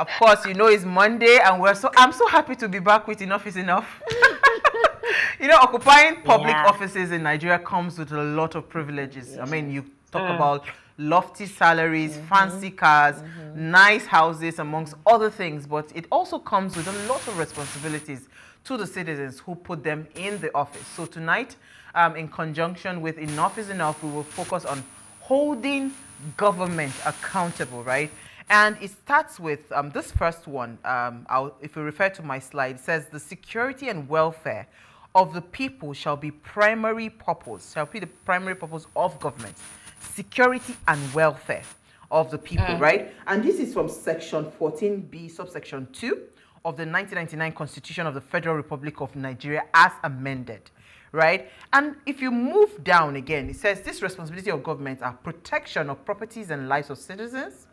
Of course, you know it's Monday, and we're so I'm so happy to be back with Enough is Enough. you know, occupying public Yeah. offices in Nigeria comes with a lot of privileges. I mean, you talk Mm. about lofty salaries, Mm-hmm. fancy cars, nice houses, amongst other things, but it also comes with a lot of responsibilities to the citizens who put them in the office. So tonight, um, in conjunction with Enough is Enough, we will focus on holding government accountable, right? And it starts with um, this first one. Um, if you refer to my slide, it says the security and welfare of the people shall be primary purpose, shall be the primary purpose of government. Security and welfare of the people, right? And this is from section 14b, subsection 2 of the 1999 Constitution of the Federal Republic of Nigeria as amended, right? And if you move down again, it says this responsibility of government are protection of properties and lives of citizens,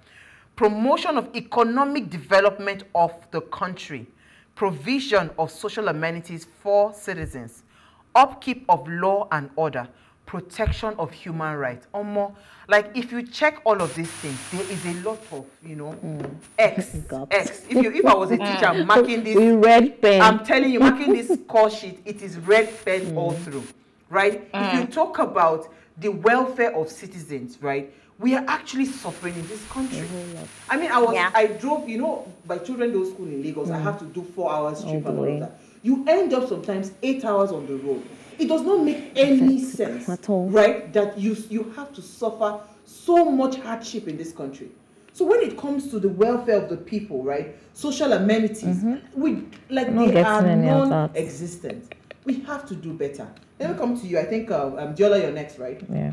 promotion of economic development of the country, provision of social amenities for citizens, upkeep of law and order, protection of human rights. Or more, like if you check all of these things, there is a lot of, you know, mm. X, Gaps. X. If you, if I was a teacher mm. marking this We red pen. I'm telling you, marking this call sheet, it is red pen all mm. through, right? If you talk about the welfare of citizens, right, we are actually suffering in this country. I mean, I was, Yeah. I drove, you know, my children go to school in Lagos. I have to do four hours trip and all that. You end up sometimes eight hours on the road. It does not make any sense, At all. right? That you you have to suffer so much hardship in this country. So when it comes to the welfare of the people, right, social amenities, we like Not they are any of that. non-existent. We have to do better. Let me come to you. I think uh, um, Diola, you're next, right? yeah.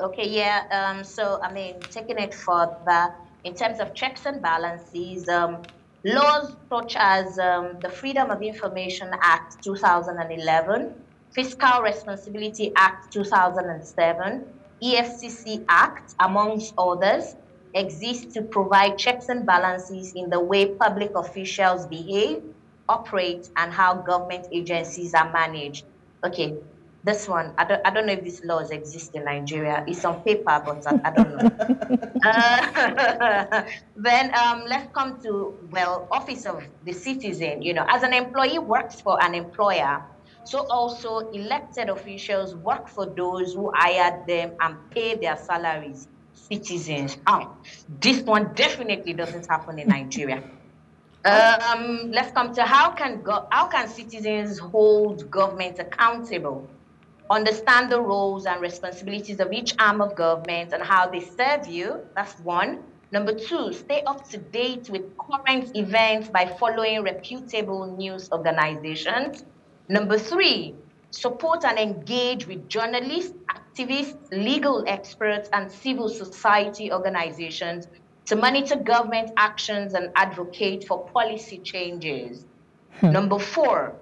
Okay, yeah. Um, so, I mean, taking it further, in terms of checks and balances, um, laws such as um, the Freedom of Information Act 2011, Fiscal Responsibility Act 2007, EFCC Act, amongst others, exist to provide checks and balances in the way public officials behave, operate, and how government agencies are managed. Okay, this one, I don't, I don't know if these laws exist in Nigeria. It's on paper, but I, I don't know. Uh, then um, let's come to, well, office of the citizen. You know, as an employee works for an employer, so also elected officials work for those who hired them and pay their salaries. Citizens. Um, this one definitely doesn't happen in Nigeria. Um, let's come to how can go- how can citizens hold government accountable? Understand the roles and responsibilities of each arm of government and how they serve you. That's one. Number two, stay up to date with current events by following reputable news organizations. Number three, support and engage with journalists, activists, legal experts, and civil society organizations to monitor government actions and advocate for policy changes. Hmm. Number four,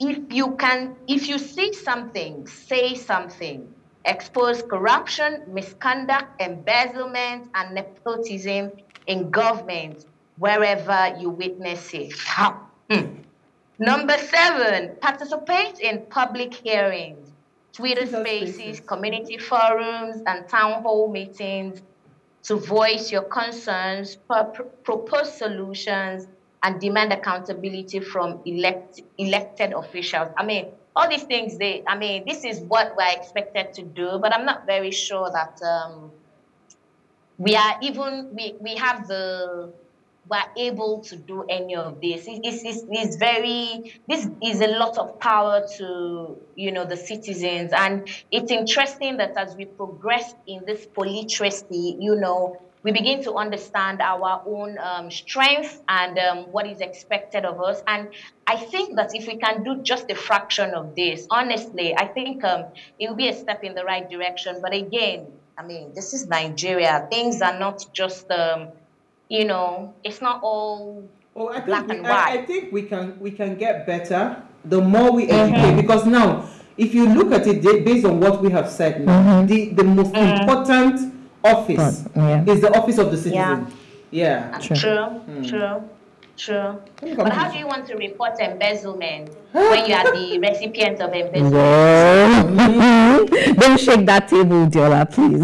if you can, if you see something, say something. Expose corruption, misconduct, embezzlement, and nepotism in government wherever you witness it. Hmm. Number seven, participate in public hearings, Twitter spaces, community forums, and town hall meetings to voice your concerns, pro- propose solutions, and demand accountability from elect, elected officials. I mean, all these things, they, I mean, this is what we're expected to do, but I'm not very sure that um, we are even, we, we have the, we're able to do any of this. It- It's, it's, it's very, this is a lot of power to, you know, the citizens. And it's interesting that as we progress in this politeracy, you know, we begin to understand our own um, strength and um, what is expected of us. And I think that if we can do just a fraction of this, honestly, I think um, it will be a step in the right direction. But again, I mean, this is Nigeria. Things are not just, um, you know, it's not all Oh, I think Black we, and I, I think we can we can get better the more we educate because now if you look at it based on what we have said now, the the most important office But, yeah. is the office of the citizen. Yeah. Yeah. True. true, true. True. But how do you want to report embezzlement when you are the recipient of embezzlement? Don't shake that table, Diola, please.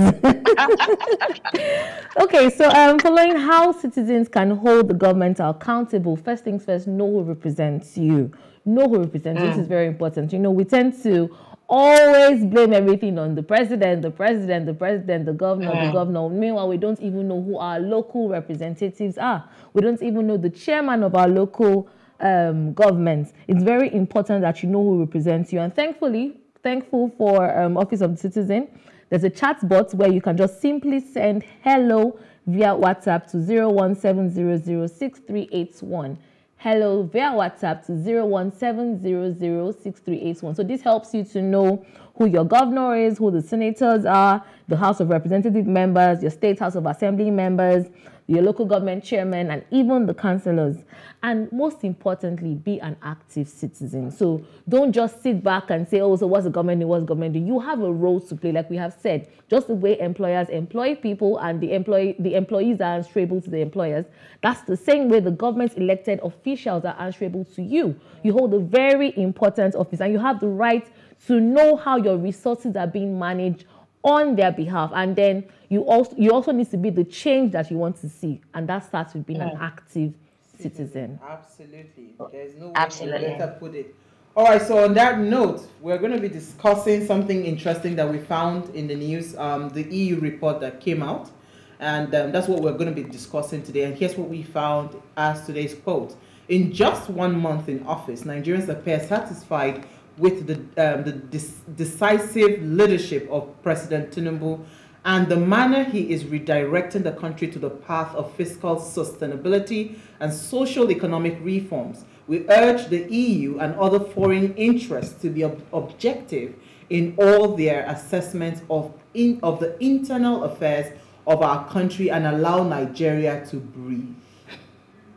okay, so um, following how citizens can hold the government accountable, first things first, know who represents you. Know who represents mm. This is very important. You know, we tend to always blame everything on the president, the president, the president, the governor, mm. the governor. Meanwhile, we don't even know who our local representatives are. We don't even know the chairman of our local um, government. It's very important that you know who represents you. And thankfully, thankful for um, Office of the Citizen, there's a chat bot where you can just simply send hello via WhatsApp to 017006381 hello via WhatsApp to 017006381. So this helps you to know who your governor is, who the senators are, the House of Representative members, your state House of Assembly members, your local government chairman, and even the councillors. And most importantly, be an active citizen. So don't just sit back and say, oh, so what's the government doing? What's the government? You have a role to play, like we have said. Just the way employers employ people and the employee the employees are answerable to the employers. That's the same way the government elected officials are answerable to you. You hold a very important office and you have the right to know how your resources are being managed on their behalf and then you also you also need to be the change that you want to see and that starts with being yeah. an active citizen. absolutely. There's no way absolutely. better put it. All right so on that note we're going to be discussing something interesting that we found in the news um, the eu report that came out and um, that's what we're going to be discussing today and here's what we found as today's quote. In just one month in office nigerians appear satisfied with the, um, the decisive leadership of President Tinubu and the manner he is redirecting the country to the path of fiscal sustainability and social economic reforms. We urge the EU and other foreign interests to be ob objective in all their assessments of, in, of the internal affairs of our country and allow Nigeria to breathe.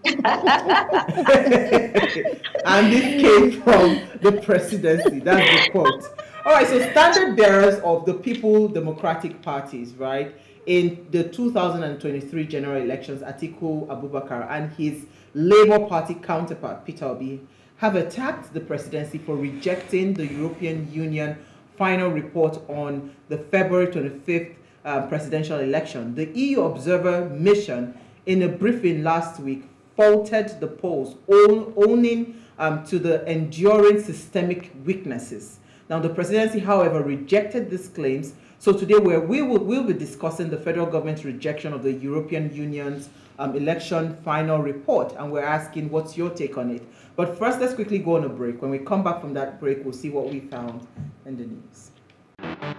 and this came from the presidency. That's the quote. All right, so standard bearers of the People Democratic Parties, right, in the 2023 general elections, Atiku Abubakar and his Labour Party counterpart, Peter Obi, have attacked the presidency for rejecting the European Union final report on the February 25th uh, presidential election. The EU Observer Mission, in a briefing last week, faulted the polls, owning um, to the enduring systemic weaknesses. Now, the presidency, however, rejected these claims. So today we we will we'll be discussing the federal government's rejection of the European Union's um, election final report, and we're asking what's your take on it. But first, let's quickly go on a break. When we come back from that break, we'll see what we found in the news.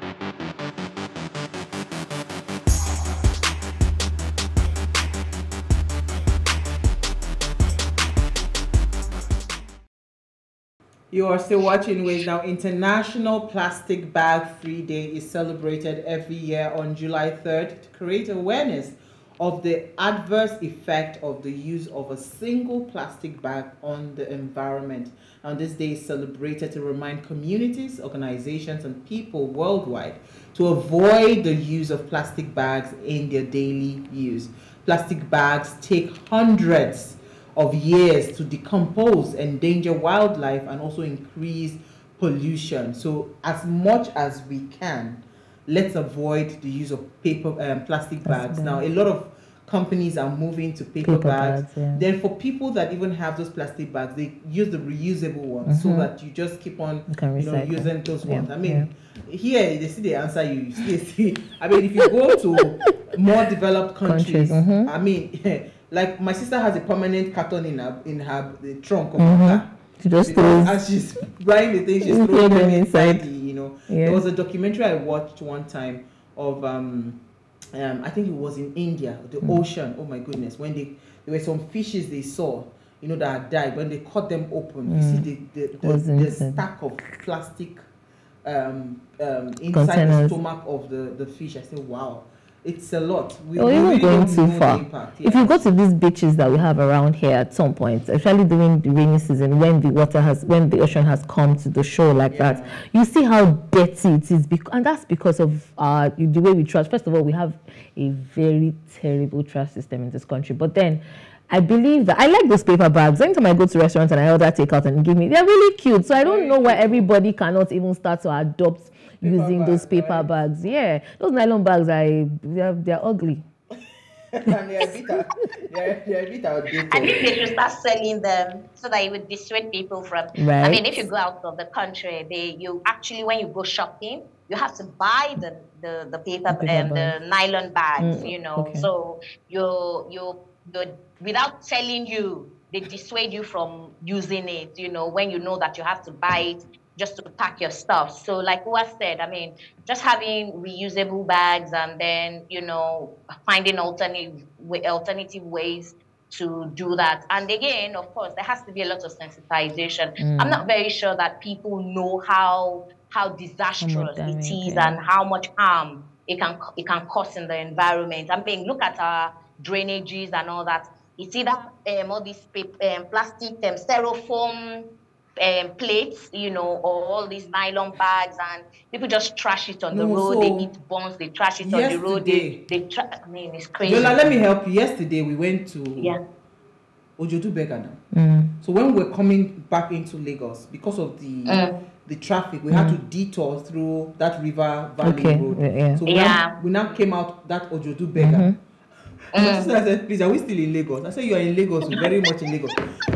You are still watching Ways Now. International Plastic Bag Free Day is celebrated every year on July 3rd to create awareness of the adverse effect of the use of a single plastic bag on the environment. And this day is celebrated to remind communities, organizations, and people worldwide to avoid the use of plastic bags in their daily use. Plastic bags take hundreds of years to decompose, endanger wildlife, and also increase pollution. So, as much as we can, let's avoid the use of paper um, plastic bags. Now, a lot of companies are moving to paper, paper bags. bags yeah. Then, for people that even have those plastic bags, they use the reusable ones mm-hmm. so that you just keep on, you, you know, using those ones. Yeah. I mean, yeah. here they see the answer you see. I mean, if you go to more developed countries, countries mm-hmm. I mean. Like my sister has a permanent carton in her in her the trunk of mm-hmm. her car. She just throws. As she's buying the things, she's throwing them inside. The, you know, yeah. there was a documentary I watched one time of um, um I think it was in India, the mm. ocean. Oh my goodness, when they there were some fishes they saw, you know, that had died. When they cut them open, mm. you see mm. the the, the, the stack of plastic um, um, inside Containers. the stomach of the the fish. I said, wow it's a lot. We or even going too far. yeah. If you go to these beaches that we have around here at some point, especially during the rainy season, when the water has, when the ocean has come to the shore like yeah. that, you see how dirty it is, and that's because of uh, the way we trash. First of all, we have a very terrible trash system in this country, but then I believe that I like those paper bags. Anytime I go to restaurants and I order takeout and give me, they're really cute. So I don't know why everybody cannot even start to adopt paper using bags, those paper right? bags. Yeah, those nylon bags are they're, they're ugly. they're a bit, they're, they're a bit. I think they should start selling them so that it would dissuade people from. Right. I mean, if you go out of the country, they you actually when you go shopping, you have to buy the the, the paper, the, paper uh, the nylon bags. Mm, you know, okay. so you you you without telling you, they dissuade you from using it, you know, when you know that you have to buy it just to pack your stuff. So like Uwa said, I mean, just having reusable bags and then, you know, finding alternative alternative ways to do that. And again, of course, there has to be a lot of sensitization. Mm. I'm not very sure that people know how how disastrous it is yeah. and how much harm it can it can cause in the environment. I mean, look at our drainages and all that. It's either um, all these paper, um, plastic, um, styrofoam um, plates, you know, or all these nylon bags, and people just trash it on no, the road. So they eat bones, they trash it on the road. They, they tra- I mean, it's crazy. Yola, let me help you. Yesterday, we went to yeah. Ojodu Bergana. Mm. So when we're coming back into Lagos, because of the mm. the traffic, we mm. had to detour through that river valley okay. road. Yeah. So we, yeah. now, we now came out that Ojodu Bergana. Mm-hmm and my sister said, please, are we still in Lagos? I said, you are in Lagos, very much in Lagos.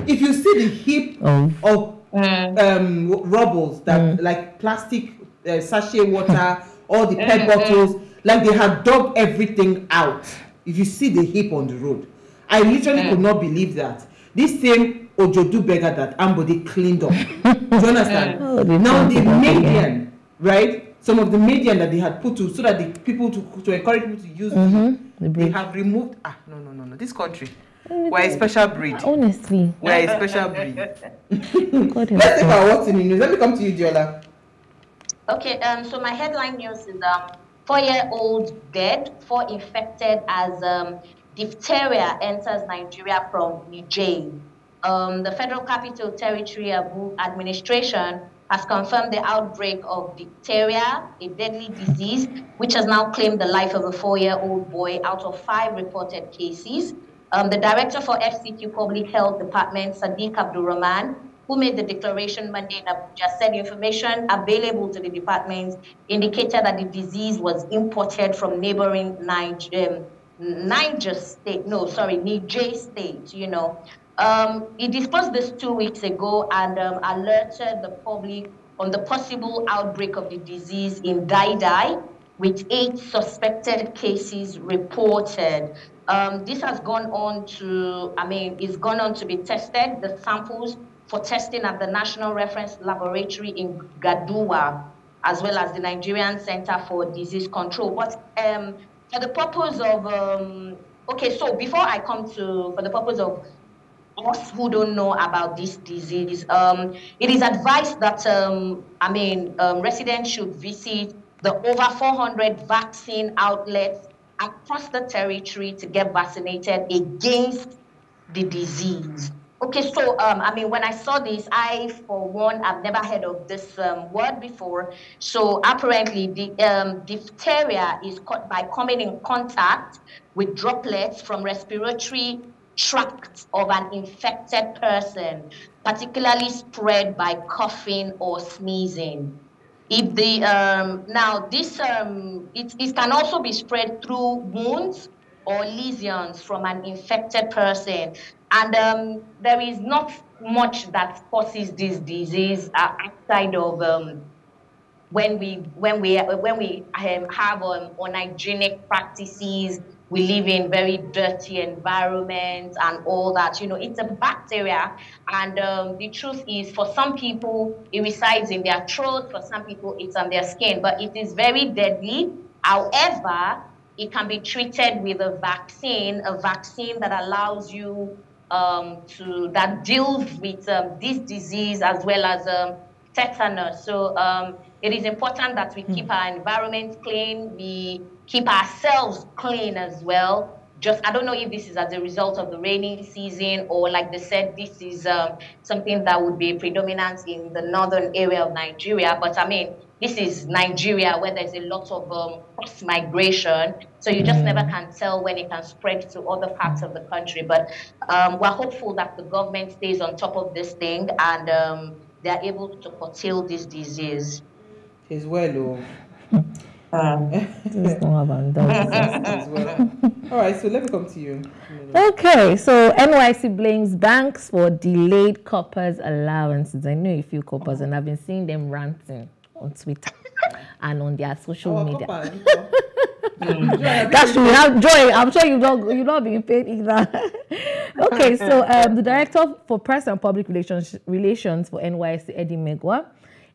If you see the heap oh. of mm. um, rubbles, that mm. like plastic uh, sachet water, all the PET mm, bottles, like they had dug everything out. If you see the heap on the road, I literally could not believe that. This same Ojodu Berger that Ambode cleaned up. Do you understand? Oh, now the median, right? Some of the median that they had put to so that the people to to encourage people to use mm-hmm. the they have removed ah no no no no this country we're a special breed. Honestly. We're a special breed. Let's take our what's in the news. Let me come to you Diola. Okay um so my headline news is um four year old dead four infected as um diphtheria enters Nigeria from Niger. Um the Federal Capital Territory administration has confirmed the outbreak of diphtheria, a deadly disease, which has now claimed the life of a four-year-old boy out of five reported cases. Um, the director for FCT Public Health Department, Sadiq Abdurrahman, who made the declaration Monday in Abuja, said information available to the department indicated that the disease was imported from neighboring Niger, um, Niger State, no, sorry, Niger State, you know. Um, he discussed this two weeks ago and um, alerted the public on the possible outbreak of the disease in Dei-Dei, with eight suspected cases reported. Um, this has gone on to, I mean, it's gone on to be tested, the samples for testing at the National Reference Laboratory in Gaduwa, as well as the Nigerian Center for Disease Control. But um, for the purpose of, um, okay, so before I come to, for the purpose of us who don't know about this disease, um, it is advised that, um, I mean, um, residents should visit the over 400 vaccine outlets across the territory to get vaccinated against the disease. Okay, so um, I mean, when I saw this, I, for one, I've never heard of this um, word before. So apparently, the um, diphtheria is caught by coming in contact with droplets from respiratory tract of an infected person, particularly spread by coughing or sneezing. If the um, now this um, it, it can also be spread through wounds or lesions from an infected person, and um, there is not much that causes this disease uh, outside of um, when we when we when we um, have um, unhygienic practices we live in very dirty environments and all that. You know, it's a bacteria. And um, the truth is, for some people, it resides in their throat. For some people, it's on their skin. But it is very deadly. However, it can be treated with a vaccine, a vaccine that allows you um, to, that deals with um, this disease as well as um, tetanus. So um, it is important that we keep our environment clean. We keep ourselves clean as well. just I don't know if this is as a result of the rainy season or like they said this is um, something that would be predominant in the northern area of Nigeria. But I mean, this is Nigeria where there's a lot of um, cross migration, so you just mm. never can tell when it can spread to other parts of the country. But um, we're hopeful that the government stays on top of this thing and um, they're able to curtail this disease. As well, oh. Um, All right, so let me come to you. Okay, so NYSC blames banks for delayed corpers allowances. I know a few corpers, and I've been seeing them ranting on Twitter and on their social oh, media. That's true. Have joy. I'm sure you don't. You're not being paid either. okay, so um, the director for press and public relations relations for NYSC, Eddie Megwa,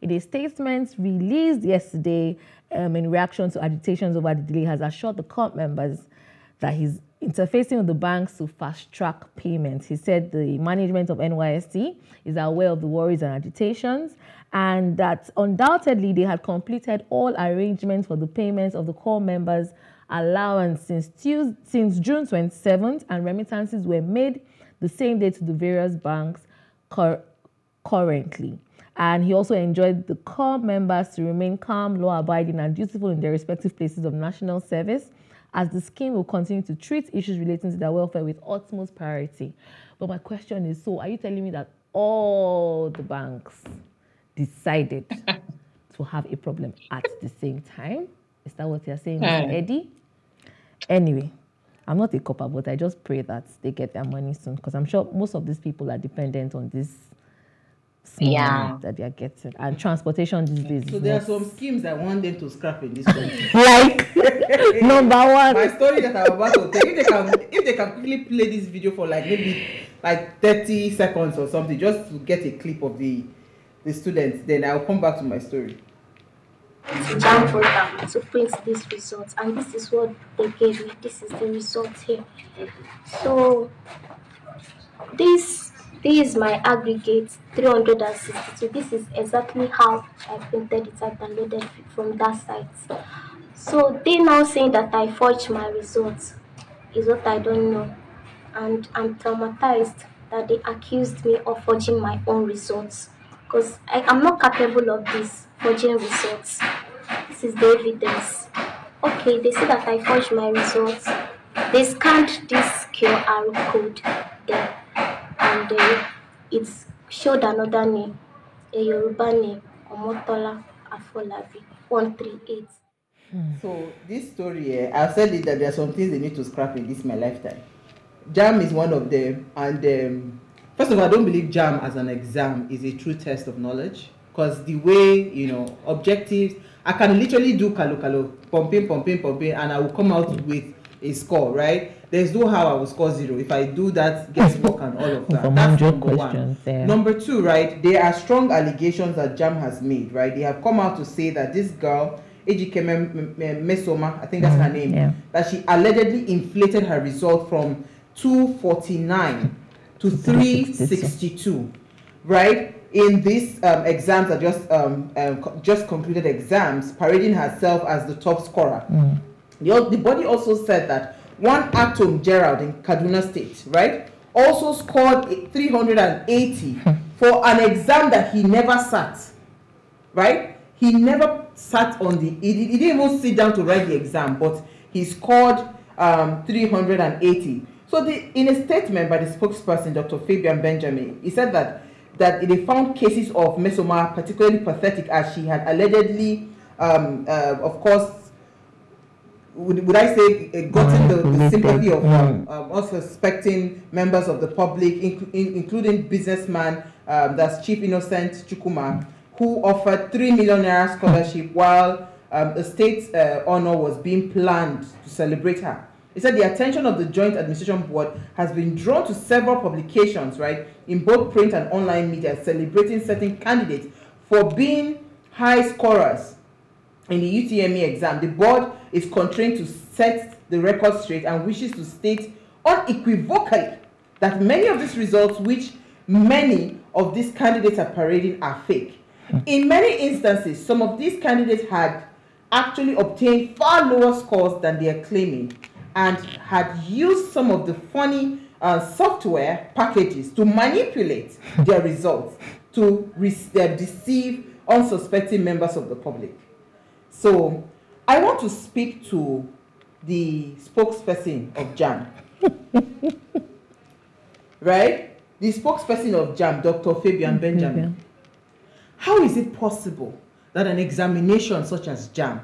in a statement released yesterday um, in reaction to agitations over the delay, has assured the corps members that he's interfacing with the banks to fast track payments. He said the management of NYSC is aware of the worries and agitations and that undoubtedly they had completed all arrangements for the payments of the corps members' allowance since, Tuesday, since June 27th, and remittances were made the same day to the various banks currently. And he also enjoyed the corps members to remain calm, law abiding, and dutiful in their respective places of national service, as the scheme will continue to treat issues relating to their welfare with utmost priority. But my question is so, are you telling me that all the banks decided to have a problem at the same time. Is that what you're saying. Eddie? Anyway, I'm not a corper, but I just pray that they get their money soon because I'm sure most of these people are dependent on this yeah. that they are getting and transportation these days. So there are some schemes I want them to scrap in this country. like number one. My story that I'm about to tell. If they can, if they can quickly play this video for like maybe like 30 seconds or something, just to get a clip of the the students, then I'll come back to my story. JAMB program to print these results, and this is what they gave me. This is the result here. So this this is my aggregate 362. This is exactly how I printed it. I downloaded it from that site. So they now saying that I forged my results is what I don't know, and I'm traumatized that they accused me of forging my own results because I'm not capable of this forging results. This is the evidence. Okay, they say that I forged my results. They scanned this QR code and uh, it showed another name, a Yoruba name, Omotola Afolabi, 138. So this story, uh, I've said it that there are some things they need to scrap in this my lifetime. JAMB is one of them, and um, First of all, I don't believe JAMB as an exam is a true test of knowledge because the way, you know, objectives, I can literally do kalu kalu, pumping, pumping, pumping, and I will come out with a score, right? There's no how I will score zero. If I do that guesswork and all of that, that's number one. There. Number two, right? There are strong allegations that JAMB has made, right? They have come out to say that this girl, Ejikeme Mesoma, I think that's her mm, name, yeah. that she allegedly inflated her result from 249 to 362, right? In these um, exams are just um, um, just concluded exams, parading herself as the top scorer. Mm. The, the body also said that one Atom Gerald in Kaduna State, right, also scored 380 hmm. for an exam that he never sat, right? He never sat on the, he, he didn't even sit down to write the exam, but he scored um, 380. So the, in a statement by the spokesperson, Dr. Fabian Benjamin, he said that that they found cases of mesoma particularly pathetic as she had allegedly, um, uh, of course, would, would I say, uh, gotten the, the sympathy of um, um, unsuspecting members of the public, in, including businessman, um, that's Chief Innocent Chukwuma, who offered 3 million naira scholarship while um, a state uh, honor was being planned to celebrate her. He said the attention of the Joint Administration Board has been drawn to several publications, right, in both print and online media, celebrating certain candidates for being high scorers in the UTME exam. The board is constrained to set the record straight and wishes to state unequivocally that many of these results, which many of these candidates are parading, are fake. In many instances, some of these candidates had actually obtained far lower scores than they are claiming and had used some of the funny uh, software packages to manipulate their results to uh, deceive unsuspecting members of the public. So I want to speak to the spokesperson of JAMB. right? The spokesperson of JAMB, Dr. Fabian Benjamin. How is it possible that an examination such as JAMB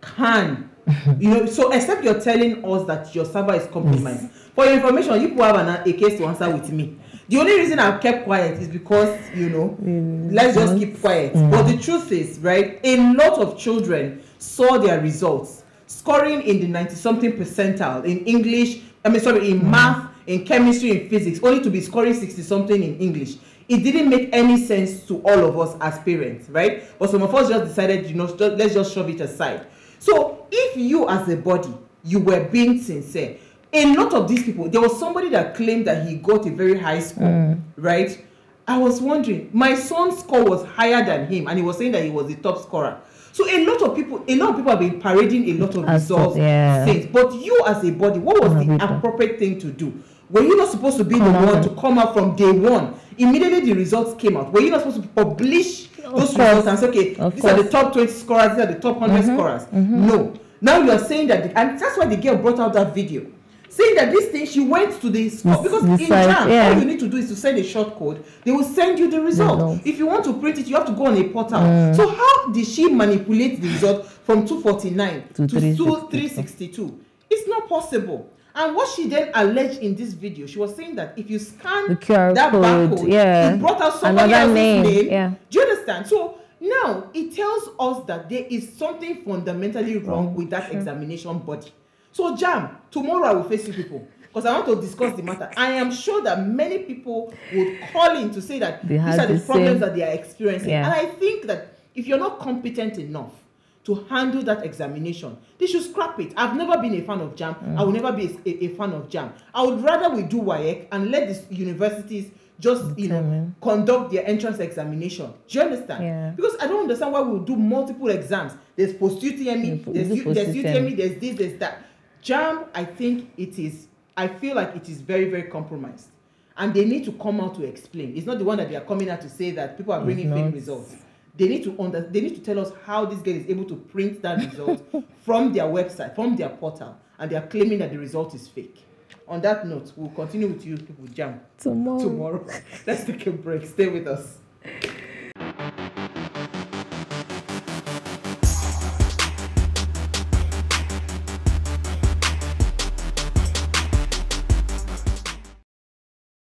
can, you know, so except you're telling us that your server is compromised. For your information, you people have an, a case to answer with me. The only reason I've kept quiet is because, you know, mm, let's just keep quiet. Mm. But the truth is, right, a lot of children saw their results scoring in the 90 something percentile in English, I mean, sorry, in mm. math, in chemistry, in physics, only to be scoring 60 something in English. It didn't make any sense to all of us as parents, right? But some of us just decided, you know, let's just shove it aside. So if you as a body, you were being sincere, a lot of these people there was somebody that claimed that he got a very high score mm. right? I was wondering my son's score was higher than him and he was saying that he was the top scorer. So a lot of people a lot of people have been parading a lot of as results yeah. since. But you as a body what was the appropriate thing to do? Were you not supposed to be come the one to come out from day one? Immediately the results came out. Were you not supposed to publish those results and say okay of these course. are the top 20 scorers these are the top 100 mm-hmm. scorers mm-hmm. no. Now you are saying that the, and that's why the girl brought out that video saying that this thing she went to the school because in JAMB yeah. all you need to do is to send a short code they will send you the result if you want to print it you have to go on a portal mm. so how did she manipulate the result from 249 to, to 362 it's not possible and what she then alleged in this video she was saying that if you scan that code, barcode yeah. it brought out somebody Another else's name, name. Yeah. do you understand so now it tells us that there is something fundamentally wrong with that sure. examination body So JAMB, tomorrow I will face you people because I want to discuss the matter. I am sure that many people would call in to say that they these are the, the problems same. that they are experiencing. Yeah. And I think that if you're not competent enough to handle that examination, they should scrap it. I've never been a fan of JAMB. Mm. I will never be a, a, fan of JAMB. I would rather we do WAEC and let the universities just you know conduct their entrance examination. Do you understand? Yeah. Because I don't understand why we we'll do multiple exams. There's post UTME, there's, there's UTME, there's this, there's that JAMB, I think it is, I feel like it is very, very compromised. And they need to come out to explain. It's not the one that they are coming out to say that people are bringing fake results. They need to under, they need to tell us how this girl is able to print that result from their website, from their portal, and they are claiming that the result is fake. On that note, we'll continue with you people JAMB tomorrow. Tomorrow. Let's take a break. Stay with us.